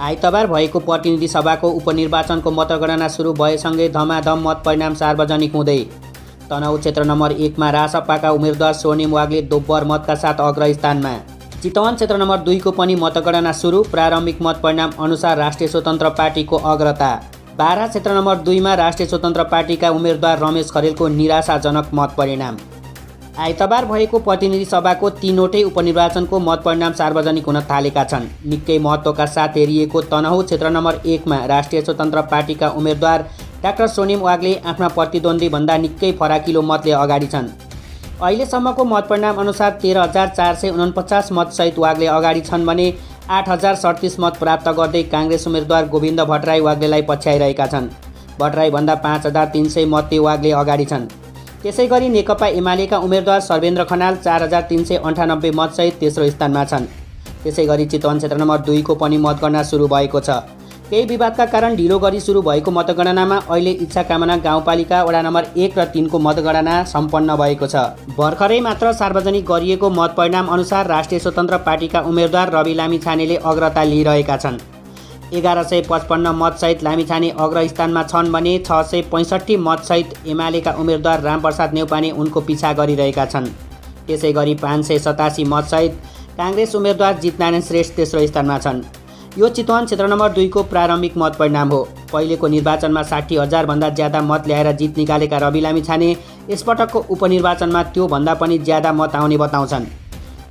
आइतबार भएको प्रतिनिधि सभाको उपनिर्वाचनको मतगणना सुरु भएसँगै धमाधम मत परिणाम सार्वजनिक हुँदै तनहुँ क्षेत्र नम्बर एकमा रासपाका उम्मेद्वार स्वर्णिम वागले दोब्बर मतका साथ अग्रस्थानमा चितवन क्षेत्र नम्बर दुईको पनि मतगणना सुरु प्रारम्भिक मत परिणाम अनुसार राष्ट्रिय स्वतन्त्र पार्टीको अग्रता। बारा क्षेत्र नम्बर दुईमा राष्ट्रिय स्वतन्त्र पार्टीका उम्मेद्वार रमेश खरेलको निराशाजनक मत परिणाम। आइतबार भएको प्रतिनिधि सभाको तिनवटै उपनिर्वाचनको मत परिणाम सार्वजनिक हुन थालेका छन्। निकै महत्त्वका साथ हेरिएको तनहुँ क्षेत्र नम्बर एकमा राष्ट्रिय स्वतन्त्र पार्टीका उम्मेद्वार डाक्टर सोनिम वागले आफ्ना प्रतिद्वन्द्वीभन्दा निकै फराकिलो मतले अगाडि छन्। अहिलेसम्मको मत परिणाम अनुसार तेह्र हजार चार सय उनपचास मतसहित वागले अगाडि छन् भने आठ हजार सडतिस मत प्राप्त गर्दै काङ्ग्रेस उम्मेद्वार गोविन्द भट्टराई वाग्लेलाई पछ्याइरहेका छन्। भट्टराईभन्दा पाँच हजार तिन सय मतले वाग्ले अगाडि छन्। त्यसै गरी नेकपा एमालेका उम्मेद्वार सर्वेन्द्र खनाल चार हजार तिन सय अन्ठानब्बे मतसहित तेस्रो स्थानमा छन्। त्यसै गरी चितवन क्षेत्र नम्बर दुईको पनि मतगणना सुरु भएको छ। केही विवादका कारण ढिलो गरी सुरु भएको मतगणनामा अहिले इच्छा कामना गाउँपालिका वडा नम्बर एक र तिनको मतगणना सम्पन्न भएको छ। भर्खरै मात्र सार्वजनिक गरिएको मत परिणाम अनुसार राष्ट्रिय स्वतन्त्र पार्टीका उम्मेद्वार रवि लामी छानेले अग्रता लिइरहेका छन्। एघार सय पचपन्न मतसहित लामिछाने अग्रस्थानमा छन् भने छ सय पैँसठी मतसहित एमालेका उम्मेद्वार रामप्रसाद नेउपाने उनको पिछा गरिरहेका छन्। त्यसै गरी पाँच सय सतासी मतसहित काङ्ग्रेस उम्मेद्वार जितनारायण श्रेष्ठ तेस्रो स्थानमा छन्। यो चितवन क्षेत्र नम्बर दुईको प्रारम्भिक मत परिणाम हो। पहिलेको निर्वाचनमा साठी हजारभन्दा ज्यादा मत ल्याएर जित निकालेका रवि लामी छाने यसपटकको उपनिर्वाचनमा त्योभन्दा पनि ज्यादा मत आउने बताउँछन्।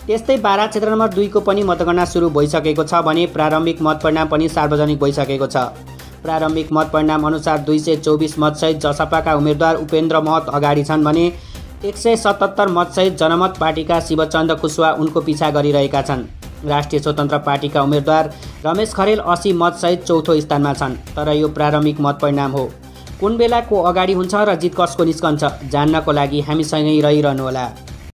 त्यस्तै बारा क्षेत्र नम्बर दुईको पनि मतगणना सुरु भइसकेको छ भने प्रारम्भिक मत परिणाम पनि सार्वजनिक भइसकेको छ। प्रारम्भिक मत परिणाम अनुसार दुई सय चौबिस मतसहित जसपाका उम्मेद्वार उपेन्द्र महत अगाडि छन् भने एक सय सतहत्तर मतसहित जनमत पार्टीका शिवचन्द्र कुशवा उनको पिछा गरिरहेका छन्। राष्ट्रिय स्वतन्त्र पार्टीका उम्मेद्वार रमेश खरेल असी मतसहित चौथो स्थानमा छन् तर यो प्रारम्भिक मत परिणाम हो। कुन बेला को अगाडि हुन्छ र जित कसको निस्कन्छ जान्नको लागि हामीसँगै रहिरहनुहोला